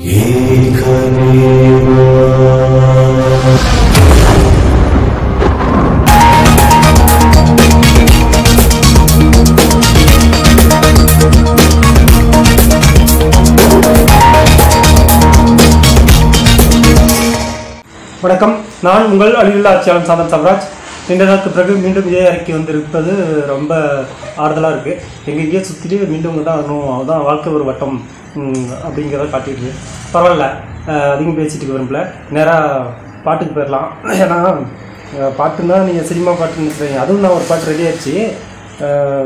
வணக்கம். நான் உங்கள் அழிவில்லா ஆட்சியாளன் சாந்தன் சவராஜ். நீண்ட நாளுக்கு பிறகு மீண்டும் இதே அறிக்கை வந்திருப்பது ரொம்ப ஆறுதலாக இருக்குது எங்கள் இங்கேயே சுற்றிட்டு மீண்டும் தான் வரணும். அதுதான் வாழ்க்கை ஒரு வட்டம். அப்படிங்கிறத காட்டிட்டு பரவாயில்ல. அதிகம் பேசிட்டு விரும்பல. நேராக பாட்டுக்கு போயிடலாம் ஏன்னா பாட்டுன்னா நீங்கள் சினிமா பாட்டுன்னு நினைக்கிறீங்க. அதுவும் நான் ஒரு பாட்டு ரெடி ஆயிடுச்சு.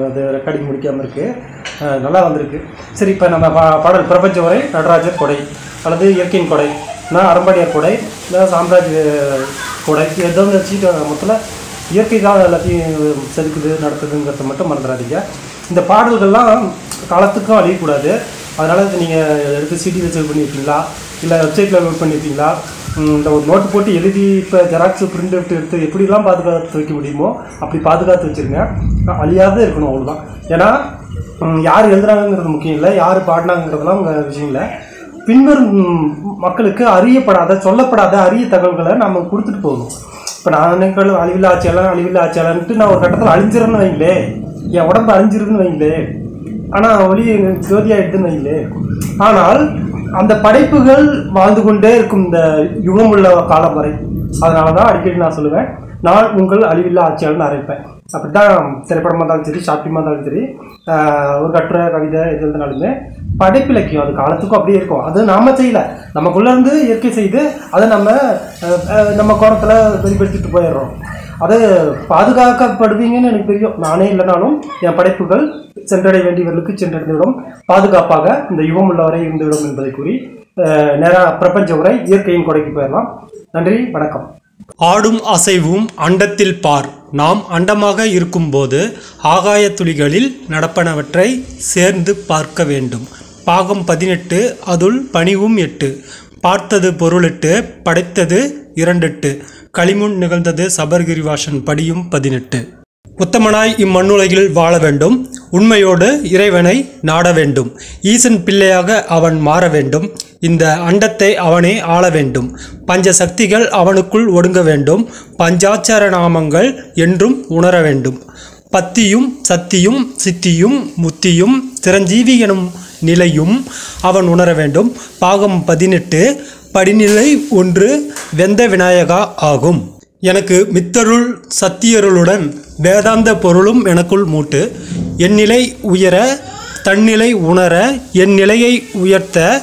அது ரெக்கார்டிங் முடிக்காமல் இருக்குது நல்லா வந்திருக்கு. சரி இப்போ நம்ம பா பாடல் பிரபஞ்ச உரை நடராஜர் கொடை அல்லது இயற்கையின் கொடை நான் அரம்பாடியார் கொடை இல்லை சாம்ராஜ் கொடை எதோ வச்சுட்டு மொத்தத்தில் இயற்கை தான் எல்லாத்தையும் செதுக்குது நடத்துதுங்கிறத மட்டும் மறந்துடாதீங்க. இந்த பாடல்கள்லாம் காலத்துக்கும் அழியக்கூடாது. அதனால் இது நீங்கள் எடுத்து சிடி வச்சு பண்ணியிருக்கீங்களா? இல்லை வெப்சைட்டில் நோட் பண்ணியிருக்கீங்களா? இந்த ஒரு நோட்டு போட்டு எழுதி இப்போ ஜெராக்ஸ் பிரிண்ட் அவுட் எடுத்து எப்படிலாம் பாதுகாத்து வைக்க முடியுமோ அப்படி பாதுகாத்து வச்சுருங்க. அழியாத இருக்கணும் அவ்வளோதான் ஏன்னா யார் எழுதுறாங்கிறது முக்கியம் இல்லை. யார் பாடினாங்கிறதுலாம் உங்கள் விஷயம் இல்லை. பின்வரும் மக்களுக்கு அறியப்படாத சொல்லப்படாத அரிய தகவல்களை நம்ம கொடுத்துட்டு போகணும். இப்போ நான் நினைக்கிற அழிவில் ஆட்சியாளன் அழிவில் ஆட்சியாளன்ட்டு நான் ஒரு கட்டத்தில் அழிஞ்சிடறேன்னு வைங்களே. என் உடம்பு அழிஞ்சிருதுன்னு வைங்களே. ஆனால் ஒளி ஜோதியாயிடுதுன்னு இல்லை ஆனால் அந்த படைப்புகள் வாழ்ந்து கொண்டே இருக்கும் இந்த யுகமுள்ள காலம் வரை. அதனால தான் அடிக்கடி நான் சொல்லுவேன் நான் உங்கள் அழிவில்லா ஆட்சியாளர்னு அரைப்பேன் அப்படிதான் திரைப்படமாக இருந்தாலும் சரி ஷார்ட் இருந்தாலும் சரி ஒரு கட்டுரை கவிதை எது இருந்தாலுமே படைப்பிலக்கியம் அது காலத்துக்கும் அப்படியே இருக்கும். அது நாம் செய்யலை. நமக்குள்ளேருந்து இயற்கை செய்து அதை நம்ம நம்ம கோரத்தில் வெளிப்படுத்திட்டு போயிடுறோம். அது பாதுகாக்கப்படுவீங்கன்னு எனக்கு தெரியும். நானே இல்லைனாலும் என் படைப்புகள் சென்றடைய வேண்டியவர்களுக்கு சென்றடைந்துவிடும். பாதுகாப்பாக இந்த யுகம் உள்ளவரை இருந்துவிடும் என்பதை கூறி நேராக பிரபஞ்ச உரை இயற்கையின் கொடைக்கு போயிடலாம். நன்றி வணக்கம். ஆடும் அசைவும் அண்டத்தில் பார். நாம் அண்டமாக இருக்கும்போது ஆகாய துளிகளில் நடப்பனவற்றை சேர்ந்து பார்க்க வேண்டும். பாகம் பதினெட்டு அதுள் பணிவும் எட்டு. பார்த்தது பொருளிட்டு படைத்தது இரண்டெட்டு. களிமுன் நிகழ்ந்தது சபர்கிரிவாசன் படியும் பதினெட்டு. உத்தமனாய் இம்மண்ணுலகில் வாழ வேண்டும். உண்மையோடு இறைவனை நாட வேண்டும். ஈசன் பிள்ளையாக அவன் மாற வேண்டும். இந்த அண்டத்தை அவனே ஆள வேண்டும். பஞ்ச சக்திகள் அவனுக்குள் ஒடுங்க வேண்டும். பஞ்சாச்சார நாமங்கள் என்றும் உணர வேண்டும். பத்தியும் சத்தியும் சித்தியும் முத்தியும் சிரஞ்சீவி எனும் நிலையும் அவன் உணர வேண்டும். பாகம் பதினெட்டு. படிநிலை ஒன்று. வெந்த விநாயகா ஆகும். எனக்கு மித்தருள் சத்தியருளுடன் வேதாந்த பொருளும் எனக்குள் மூட்டு. என் நிலை உயர தன்னிலை உணர என் நிலையை உயர்த்த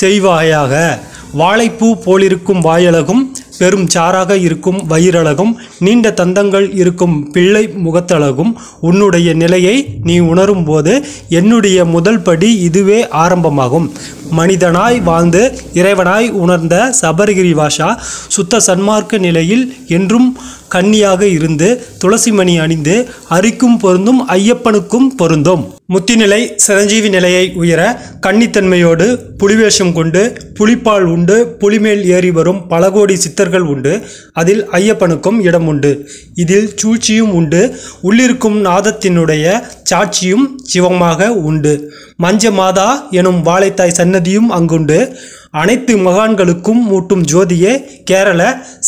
செய்வாயாக. வாழைப்பூ போலிருக்கும் வாயழகும் பெரும் சாராக இருக்கும் வயிறழகும் நீண்ட தந்தங்கள் இருக்கும் பிள்ளை முகத்தழகும். உன்னுடைய நிலையை நீ உணரும் போது என்னுடைய முதல் படி இதுவே ஆரம்பமாகும். மனிதனாய் வாழ்ந்து இறைவனாய் உணர்ந்த சபரிகிரிவாசா சுத்த சன்மார்க்க நிலையில் என்றும் கன்னியாக இருந்து துளசிமணி அணிந்து அரிக்கும் பொருந்தும் ஐயப்பனுக்கும் பொருந்தும். முத்திநிலை சிரஞ்சீவி நிலையை உயர கன்னித்தன்மையோடு புலிவேஷம் கொண்டு புலிப்பால் உண்டு புலிமேல் ஏறி வரும் பல கோடி சித்தர்கள் உண்டு அதில் ஐயப்பனுக்கும் இடம் உண்டு. இதில் சூழ்ச்சியும் உண்டு உள்ளிருக்கும் நாதத்தினுடைய சாட்சியும் சிவமாக உண்டு. மஞ்ச மாதா எனும் வாழைத்தாய் சன்னதியும் அங்குண்டு அனைத்து மகான்களுக்கும் மூட்டும் ஜோதியே கேரள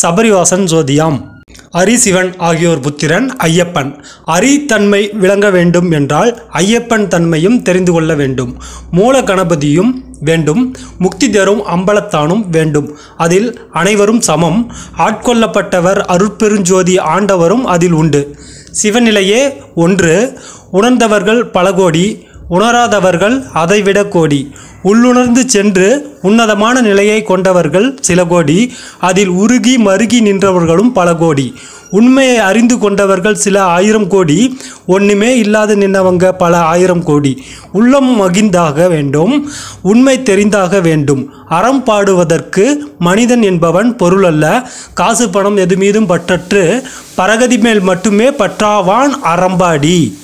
சபரிவாசன் ஜோதியாம். அரிசிவன் ஆகியோர் புத்திரன் ஐயப்பன். அரி தன்மை விளங்க வேண்டும் என்றால் ஐயப்பன் தன்மையும் தெரிந்து கொள்ள வேண்டும். மூல கணபதியும் வேண்டும். முக்தி தரும் அம்பலத்தானும் வேண்டும். அதில் அனைவரும் சமம். ஆட்கொள்ளப்பட்டவர் அருட்பெருஞ்சோதி ஆண்டவரும் அதில் உண்டு. சிவநிலையே ஒன்று. உணர்ந்தவர்கள் பல கோடி. உணராதவர்கள் அதைவிட கோடி. உள்ளுணர்ந்து சென்று உன்னதமான நிலையை கொண்டவர்கள் சில கோடி. அதில் உருகி மருகி நின்றவர்களும் பல கோடி. உண்மையை அறிந்து கொண்டவர்கள் சில ஆயிரம் கோடி. ஒன்றுமே இல்லாது நின்னவங்க பல ஆயிரம் கோடி. உள்ளம் மகிழ்ந்தாக வேண்டும் உண்மை தெரிந்தாக வேண்டும். அறம் பாடுவதற்கு மனிதன் என்பவன் பொருள் அல்ல. காசு பணம் எது மீதும் பற்றற்று பரகதி மேல் மட்டுமே பற்றாவான் அறம்பாடி.